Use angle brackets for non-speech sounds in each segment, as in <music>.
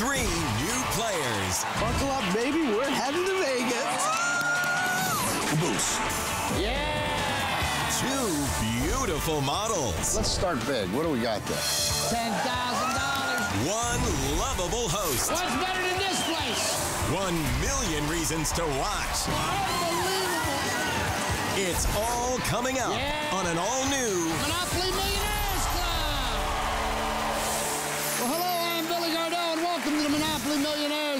three new players. Buckle up, baby. We're heading to Vegas. Caboose. Two beautiful models. Let's start big. What do we got there? Ten thousand dollars. One lovable host. What's better than this place? One million reasons to watch. Unbelievable. It's all coming up Yeah. on an all-new Monopoly Millionaires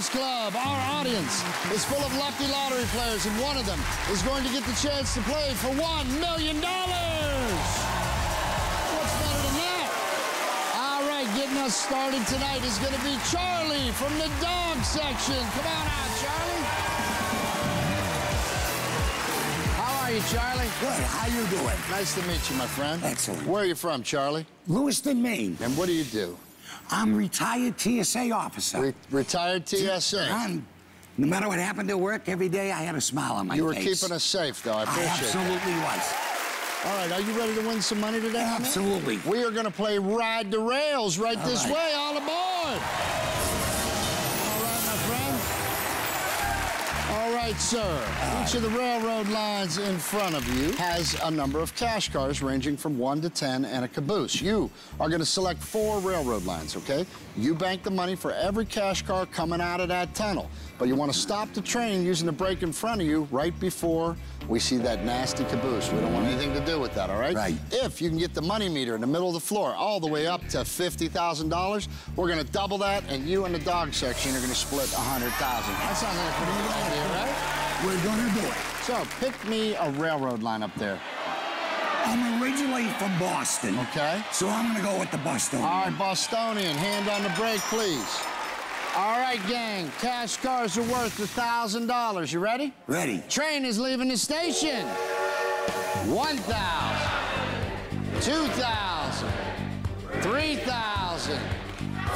Club. Our audience is full of lucky lottery players, and one of them is going to get the chance to play for $1 million. What's better than that? All right, getting us started tonight is going to be Charlie from the dog section. Come on out, Charlie. How are you, Charlie? Good. How are you doing? Nice to meet you, my friend. Excellent. Where are you from, Charlie? Lewiston, Maine. And what do you do? I'm retired TSA officer. Re- retired TSA. I'm- no matter what happened to work, every day I had a smile on my face. You were keeping us safe, though. I I appreciate it. absolutely was. All right, are you ready to win some money today? my man? Absolutely. We are going to play Ride the Rails right All this right. way. All aboard. Right, sir. Each of the railroad lines in front of you has a number of cash cars ranging from 1 to 10 and a caboose. You are going to select four railroad lines, okay? You bank the money for every cash car coming out of that tunnel. But you want to stop the train using the brake in front of you right before we see that nasty caboose. We don't want anything to do with that, all right? Right. If you can get the money meter in the middle of the floor all the way up to $50,000, we're going to double that, and you and the dog section are going to split 100000 That sounds like a pretty good idea, right? We're gonna do it. So pick me a railroad line up there, I'm originally from Boston. okay? So I'm gonna go with the Boston. All right, Bostonian, hand on the brake, please. All right, gang, cash cars are worth $1,000. You ready? Ready. Train is leaving the station. 1,000, 2,000, 3,000,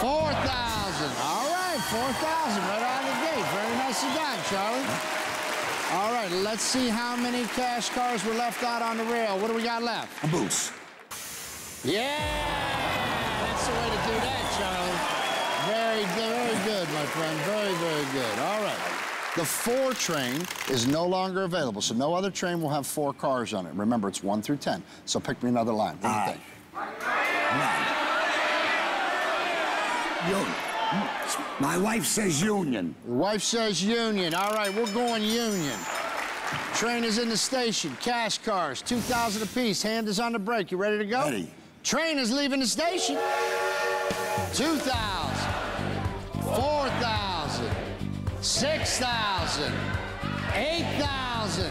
4,000. All right, 4,000 right out of the gate. Very nicely done, Charlie. All right, let's see how many cash cars were left out on the rail. What do we got left? A boost. Yeah! That's the way to do that, Charlie. Very, very good, my friend. Very, very good. All right. The four train is no longer available, so no other train will have four cars on it. Remember, it's one through 10. So pick me another line. What do you think? Nine. Union. My wife says union. Your wife says Union. All right, we're going Union. Train is in the station. Cash cars, 2,000 apiece. Hand is on the brake. You ready to go? Ready. Train is leaving the station. 2,000, 4,000, 6,000, 8,000, $10,000.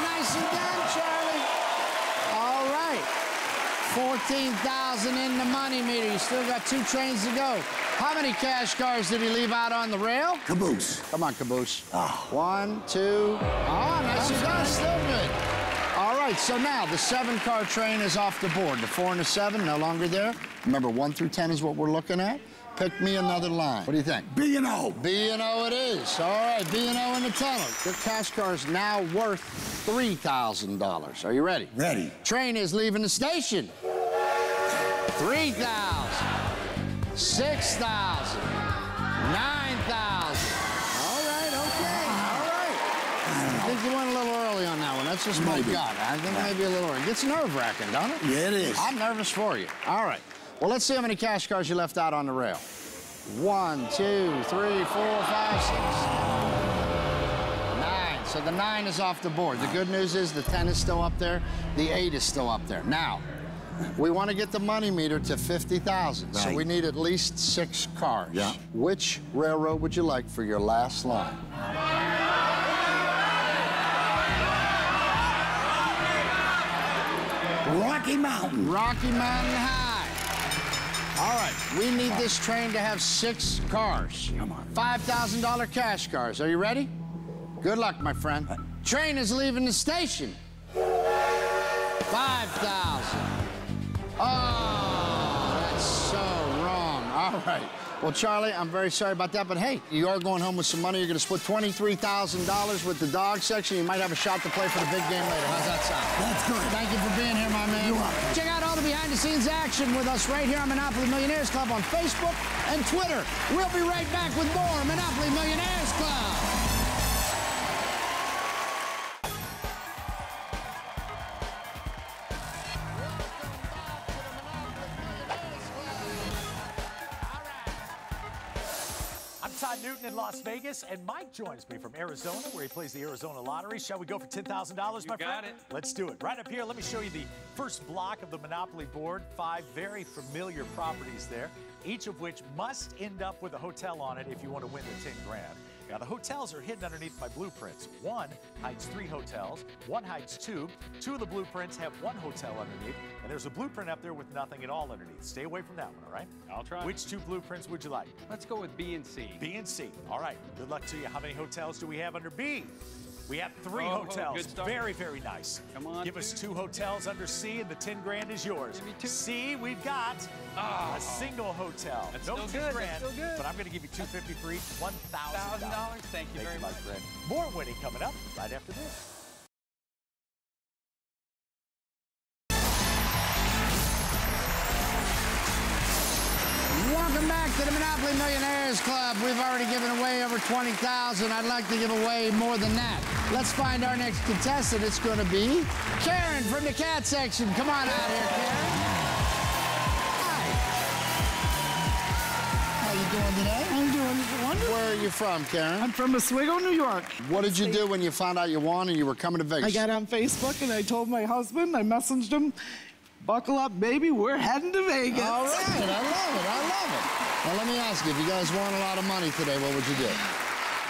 Nicely done, Charlie. All right. 14,000 in the money meter. You still got two trains to go. How many cash cars did he leave out on the rail? Caboose. Come on, Caboose. Oh. One, two. Oh, nicely done. Still good. All right, so now the seven car train is off the board. The four and the seven no longer there. Remember, one through 10 is what we're looking at. Pick me another line. What do you think? B and O. B and O it is. All right, B and O in the tunnel. Your cash car is now worth three thousand dollars. Are you ready? Ready. Train is leaving the station. Three thousand. Six thousand. Nine thousand. All right, okay. All right. I think you went a little early on that one. That's just my gut. I think maybe a little early. It gets nerve wracking, don't it? Yeah, it is. I'm nervous for you. All right. Well, let's see how many cash cars you left out on the rail. One, two, three, four, five, six. Nine. So the nine is off the board. The good news is the 10 is still up there. The eight is still up there. Now, we want to get the money meter to 50,000. So we need at least six cars. Yeah. Which railroad would you like for your last line? Rocky Mountain. Rocky Mountain High. All right, we need this train to have six cars. Come on. $5,000 cash cars. Are you ready? Good luck, my friend. Uh, train is leaving the station. 5,000. Oh, that's so wrong. All right. Well, Charlie, I'm very sorry about that, but hey, you are going home with some money. You're going to split $23,000 with the dog section. You might have a shot to play for the big game later. How's that sound? That's good. Thank you for being here, my man. You're welcome. Check out all the behind-the-scenes action with us right here on Monopoly Millionaires Club on Facebook and Twitter. We'll be right back with more Monopoly Millionaires Club. Todd Newton in Las Vegas, and Mike joins me from Arizona, where he plays the Arizona Lottery. Shall we go for $10,000, my got friend? it. Let's do it. Right up here, let me show you the first block of the Monopoly board. Five very familiar properties there, each of which must end up with a hotel on it if you want to win the 10 grand. Now, the hotels are hidden underneath my blueprints. One hides three hotels, one hides two. Two of the blueprints have one hotel underneath, and there's a blueprint up there with nothing at all underneath. Stay away from that one, all right? I'll try. Which two blueprints would you like? Let's go with B and C. B and C. All right. Good luck to you. How many hotels do we have under B? We have three Oh, hotels. start. Very, very nice. Come on, Give us two. hotels under C, and the 10 grand is yours. Give me two. C, we've got Oh. a ah. single hotel. That's no still 10 good, that's still good. but I'm going to give you 250 for each, $1,000. $1,000. Thank you very my much. friend. More winning coming up right after this. To the Monopoly Millionaires Club. We've already given away over 20,000. I'd like to give away more than that. Let's find our next contestant. It's going to be Karen from the cat section. Come on out here, Karen. Hi. How are you doing today? I'm doing wonderful. Where are you from, Karen? I'm from Oswego, New York. What did you do when you found out you won and you were coming to Vegas? I got on Facebook and I told my husband, I messaged him, buckle up, baby, we're heading to Vegas. All right, I love it. I love it. Now let me ask you: If you guys won a lot of money today, what would you do?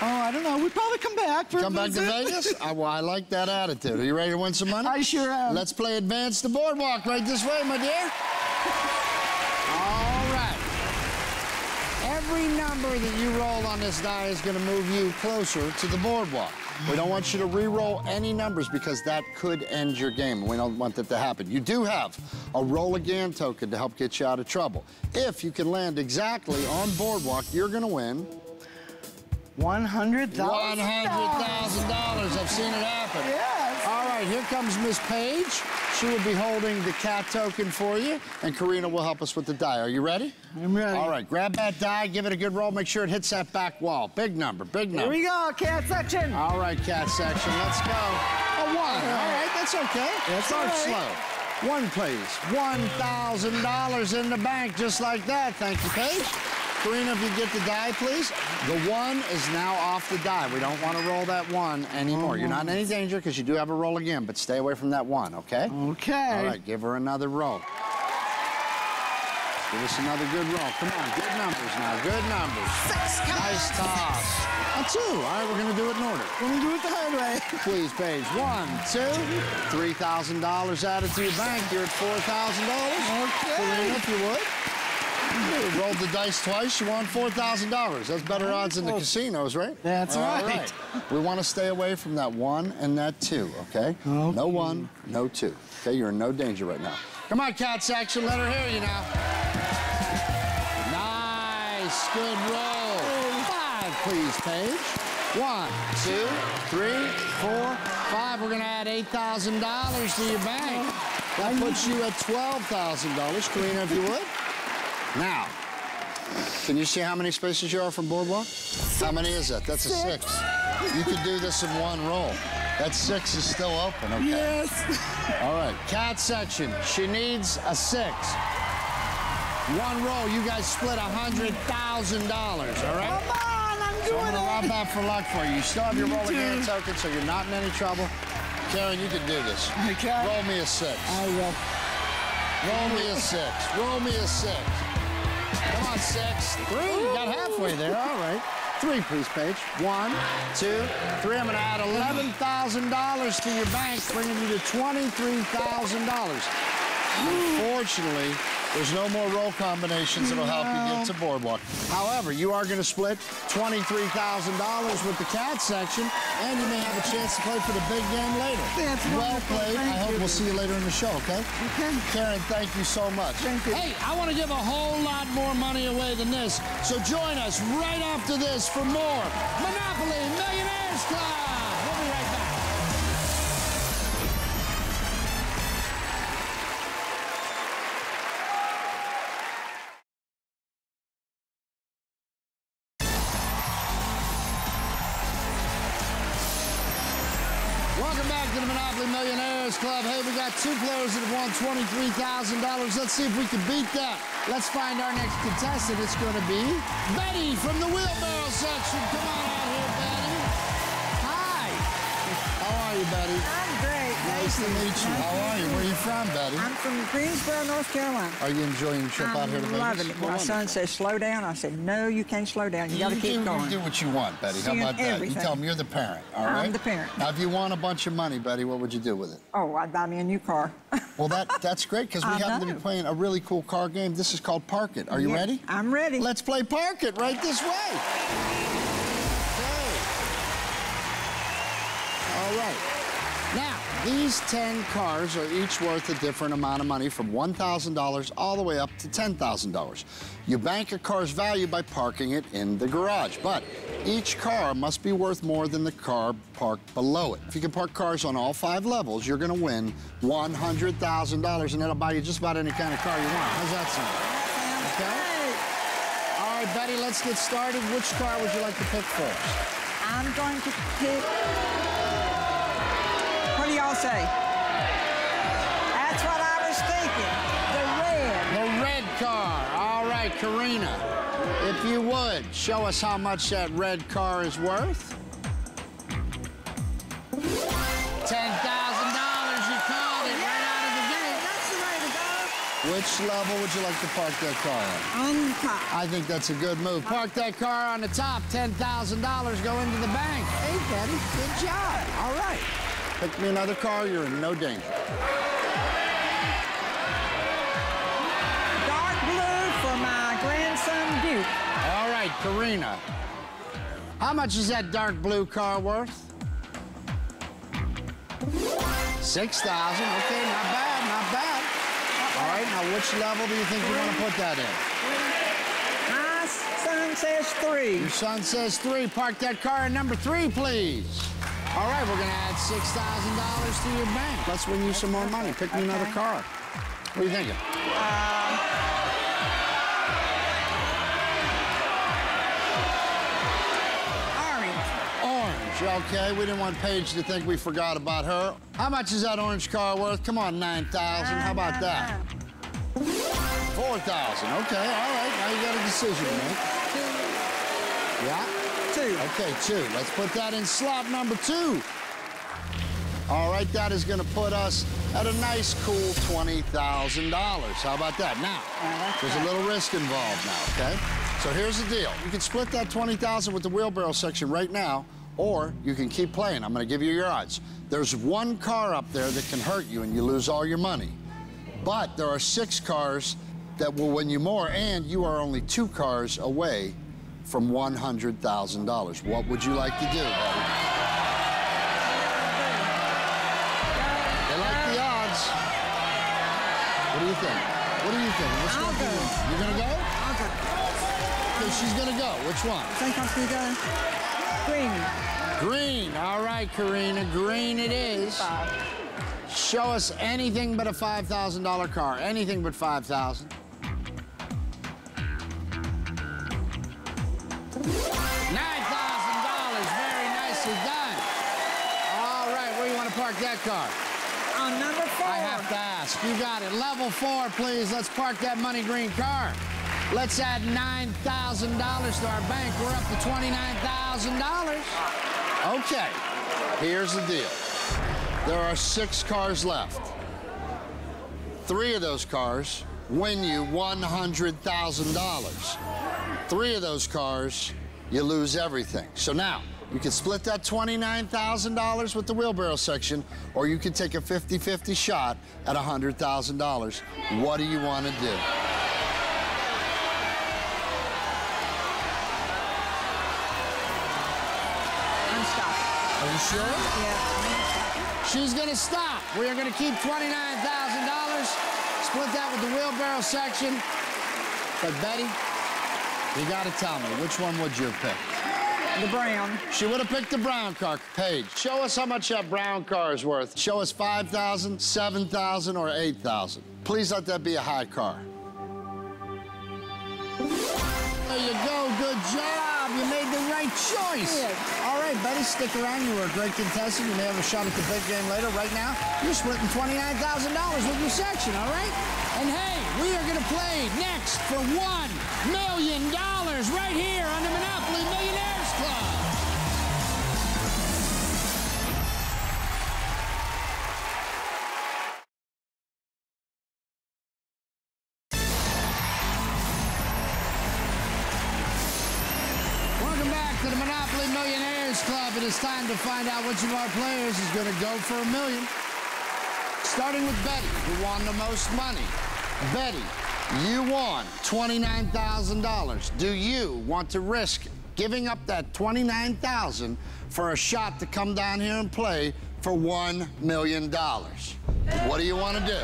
Oh, I don't know. We'd probably come back for Come back to. Vegas? <laughs> I, well, I like that attitude. Are you ready to win some money? I sure am. Let's play Advance the Boardwalk right this way, my dear. All right. Every number that you roll on this die is going to move you Closer to the boardwalk. We don't want you to re-roll any numbers because that could end your game. We don't want that to happen. You do have a roll again token to help get you out of trouble. If you can land exactly on boardwalk, you're going to win $100,000. $100,000. I've seen it happen. Yes. All right, here comes Miss Paige. She will be holding the cat token for you, and Karina will help us with the die. Are you ready? I'm ready. All right, grab that die, give it a good roll, make sure it hits that back wall. Big number, big number. Here we go, cat section. All right, cat section, let's go. A one. All right, that's okay. That's Start right. slow. One, please. $1,000 in the bank, just like that. Thank you, Paige. Karina, if you get the die, please. The one is now off the die. We don't want to roll that one anymore. You're not in any danger because you do have a roll again, but stay away from that one, okay? Okay. All right, give her another roll. Give us another good roll. Come on, good numbers now. Good numbers. Nice toss. A two. All right, we're going to do it in order. Let me do it the hard way. <laughs> Please, Paige. One, two, three thousand dollars added to your bank. You're at four thousand dollars. Okay. Karina, if you would. You rolled the dice twice. You won four thousand dollars. That's better oh, odds in the casinos, right? That's All right. We want to stay away from that one and that two. Okay. No one, no two. Okay. You're in no danger right now. Come on, cat section. Let her hear you now. Nice. Good roll. Five, please, Paige. One, two, three, four, five. We're going to add $8,000 to your bank. Oh, that puts you at $12,000. Karina, if you would. Now, can you see how many spaces you are from Boardwalk? How many is that? That's a six. You could do this in one roll. That six is still open, okay? Yes. <laughs> All right, cat section. She needs a six. One roll, you guys split a $100,000, all right? Come on, I'm doing So I'm doing gonna rub it. that for luck for you. You still have your roll again token, so you're not in any trouble. Karen, you can do this. Okay. Roll me a six. I will. Roll me a six. Roll me a six. On, six. Three. Got halfway there. All right. Three, please, Paige. One, two, three. I'm going to add $11,000 to your bank, bringing you to $23,000. Unfortunately, there's no more roll combinations that'll help you get to Boardwalk. However, you are going to split $23,000 with the cat section, and you may have a chance to play for the big game later. That's well wonderful. played. Thank I hope you. we'll see you later in the show, okay? Okay. Karen, thank you so much. Thank you. Hey, I want to give a whole lot more money away than this. So join us right after this for more Monopoly Millionaires Club. Club. Hey, we got two players that have won $23,000. Let's see if we can beat that. Let's find our next contestant. It's going to be Betty from the wheelbarrow section. Come on out here, Betty. Hi. How are you, Betty? Great. Nice to meet you. How are you? Where are you from, Betty? I'm from Greensboro, North Carolina. Are you enjoying your trip out here to I'm loving it. My son says, slow down. I said, no, you can't slow down. You got to keep do, going. You do what you want, Betty. How Seeing about that? You tell him you're the parent, all I'm the parent. Now, if you won a bunch of money, Betty, what would you do with it? Oh, I'd buy me a new car. <laughs> Well, that that's great because we I happen to be playing a really cool car game. This is called Park It. Are you Yeah, ready? I'm ready. Let's play Park It right this way. These 10 cars are each worth a different amount of money from $1,000 all the way up to $10,000. You bank a car's value by parking it in the garage, but each car must be worth more than the car parked below it. If you can park cars on all five levels, you're gonna win $100,000 and that'll buy you just about any kind of car you want. How's that sound? Okay. All right, Betty, let's get started. Which car would you like to pick first? I'm going to pick. Say? That's what I was thinking. The red. The red car. All right, Karina. If you would, show us how much that red car is worth. $10,000. You called it right out of the gate. That's the way to go. Which level would you like to park that car on? On the top. I think that's a good move. Park that car on the top. $10,000 go into the bank. Hey, Betty, good job. All right. Pick me another car. You're in no danger. Dark blue for my grandson Duke. All right, Karina. How much is that dark blue car worth? Six thousand. Okay, not bad, not bad. All right, now which level do you think you want to put that in? My son says three. Your son says three. Park that car in number three, please. All right, we're gonna add six thousand dollars to your bank. Let's win you some more money. Pick me another car. What are you thinking? Um, orange. Orange. Okay, we didn't want Paige to think we forgot about her. How much is that orange car worth? Come on, nine thousand. How about that? Uh, uh, uh. Four thousand. Okay, all right. Now you got a decision to make. Yeah. Two. Okay, two. Let's put that in slot number two. All right, that is going to put us at a nice, cool $20,000. How about that? Now, there's a little risk involved now, okay? So here's the deal. You can split that 20000 with the wheelbarrow section right now, or you can keep playing. I'm going to give you your odds. There's one car up there that can hurt you and you lose all your money. But there are six cars that will win you more, and you are only two cars away from $100,000. What would you like to do, buddy? They like the odds. What do you think? What do you think? Which I'll go. You're gonna go? I'll go. Okay, she's gonna go. Which one? Think I'm gonna go green. Green. All right, Karina. Green it is. Show us anything but a $5,000 car. Anything but 5000 park that car? On number four. I have to ask. You got it. Level four, please. Let's park that money green car. Let's add $9,000 to our bank. We're up to $29,000. Okay, here's the deal. There are six cars left. Three of those cars win you $100,000. Three of those cars, you lose everything. So now, You can split that $29,000 with the wheelbarrow section, or you can take a 50-50 shot at $100,000. What do you want to do? I'm stopping. Are you sure? Yeah. She's gonna stop. We are gonna keep $29,000. Split that with the wheelbarrow section. But Betty, you got to tell me, which one would you picked? The brown. She would have picked the brown car. Paige, show us how much that brown car is worth. Show us 5,000, 7,000, or 8,000. Please let that be a high car. There you go. Good job. You made the right choice. Yes. All right, Betty, stick around. You were a great contestant. You may have a shot at the big game later. Right now, you're splitting $29,000 with your section, all right? And hey, we are going to play next for $1 million right here on the Monopoly Monopoly Millionaires Club. It is time to find out which of our players is going to go for a million. Starting with Betty, who won the most money. Betty, you won $29,000. Do you want to risk giving up that 29,000 for a shot to come down here and play for $1 million? What do you want to do?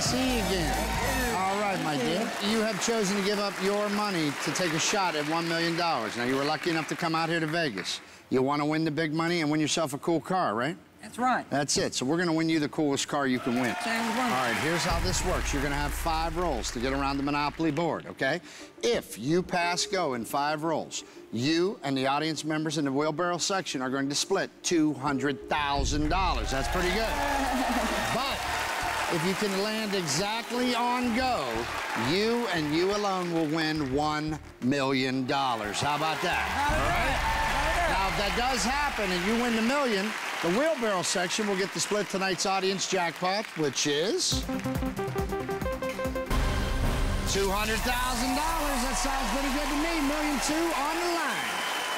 To see you again. All right, my dear. You have chosen to give up your money to take a shot at $1 million. Now, you were lucky enough to come out here to Vegas. You want to win the big money and win yourself a cool car, right? That's right. That's it. So we're going to win you the coolest car you can win. Sounds All right, here's how this works. You're going to have five rolls to get around the Monopoly board, okay? If you pass go in five rolls, you and the audience members in the wheelbarrow section are going to split $200,000. That's pretty good. <laughs> but if you can land exactly on go, you and you alone will win $1 million. How about that? All right? Now, if that does happen and you win the million, the wheelbarrow section will get to split tonight's audience jackpot, which is $200,000. That sounds pretty good to me. Million two on the line.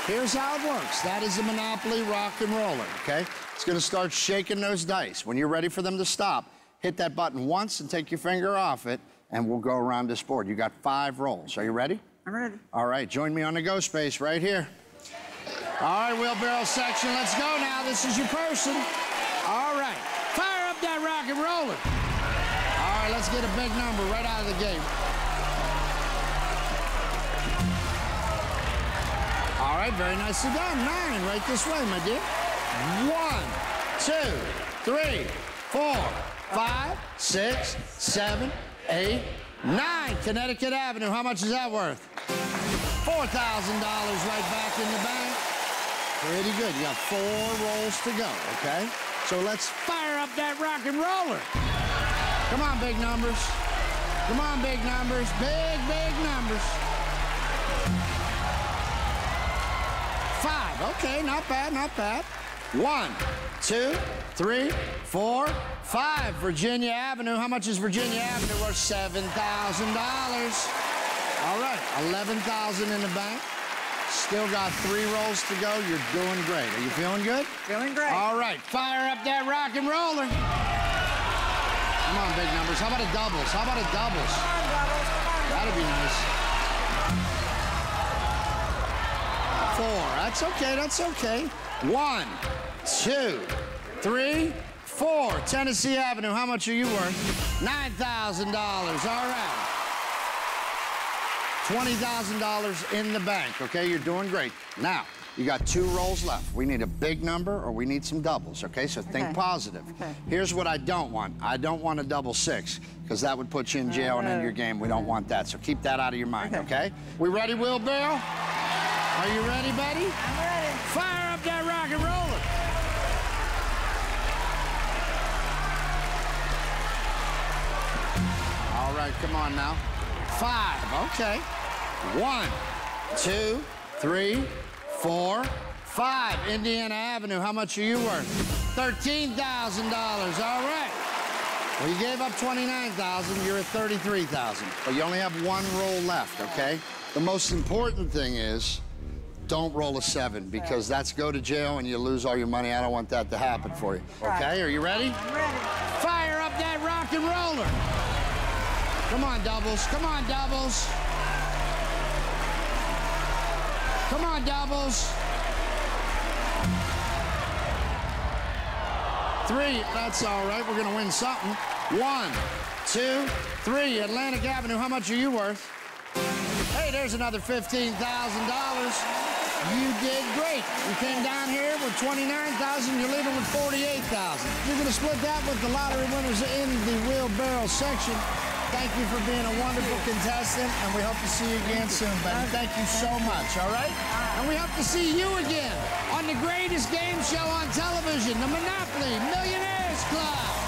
Here's how it works. That is the Monopoly Rock and Roller, okay? It's gonna start shaking those dice. When you're ready for them to stop, hit that button once and take your finger off it, and we'll go around this board. You got five rolls. Are you ready? I'm ready. All right, join me on the go space right here. All right, wheelbarrow section, let's go now. This is your person. All right, fire up that rock and roller. All right, let's get a big number right out of the gate. All right, very nicely done. Nine, right this way, my dear. One, two, three, four, five, six, seven, eight, nine. Connecticut Avenue, how much is that worth? $4,000 right back in the bank. Pretty good. You got four rolls to go, okay? So let's fire up that rock and roller. Come on, big numbers. Come on, big numbers. Big, big numbers. Five. Okay, not bad, not bad. One, two, three, four, five. Virginia Avenue. How much is Virginia Avenue worth? $7,000. All right, 11,000 in the bank. Still got three rolls to go. You're doing great. Are you feeling good? Feeling great. All right, fire up that rock and roller. Come on, big numbers. How about a doubles? How about a doubles? Come on, Doubles. Come on. That'd be nice. Four. That's okay. That's okay. One, two, three, four. Tennessee Avenue. How much are you worth? Nine thousand dollars. All right. $20,000 in the bank, okay? You're doing great. Now, you got two rolls left. We need a big number or we need some doubles, okay? So think Okay. positive. Okay. Here's what I don't want. I don't want a double six because that would put you in jail and end your oh. game. We don't want that. So keep that out of your mind, okay? Okay. We ready, wheelbarrow? Are you ready, buddy? I'm ready. Fire that rock and roller. All right, come on now. Five, okay. One, two, three, four, Five, Indiana Avenue. How much are you worth? $13,000. All right. Well, you gave up 29000 You're at 33000 But you only have one roll left, okay? The most important thing is don't roll a seven because that's go to jail and you lose all your money. I don't want that to happen for you. Okay, are you ready? I'm ready. Fire up that rock and roller. Come on, doubles. Come on, doubles. Come on, doubles. Three, that's all right. We're gonna win something. One, two, three. Atlantic Avenue, how much are you worth? Hey, there's another $15,000. You did great. You came down here with 29000 you're leaving with 48000 You're gonna split that with the lottery winners in the wheelbarrow section. Thank you for being a wonderful contestant, and we hope to see you again soon, buddy. Thank you so much, all right? And we hope to see you again on the greatest game show on television, the Monopoly Millionaires Club.